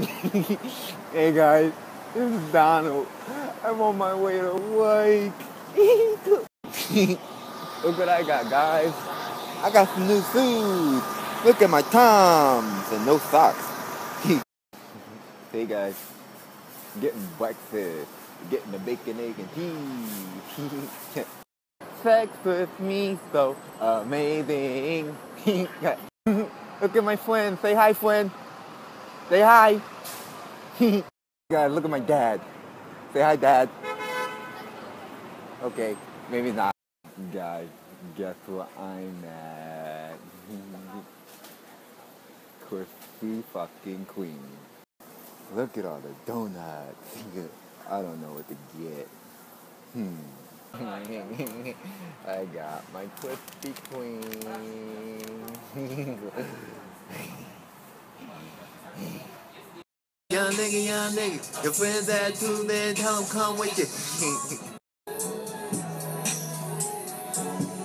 hey guys, this is Donald. I'm on my way to work. Look what I got, guys. I got some new shoes. Look at my toms and no socks. hey guys, getting breakfast, getting the bacon, egg, and cheese. Sex with me so amazing. look at my friend. Say hi, friend. Say hi. guys, look at my dad. Say hi, dad. Okay, maybe not. Guys, guess what I'm at? Krispy fucking Queen. Look at all the donuts. I don't know what to get. Hmm. I got my Krispy Queen. Young nigga, young nigga. Your friends had two, men. tell them come with you.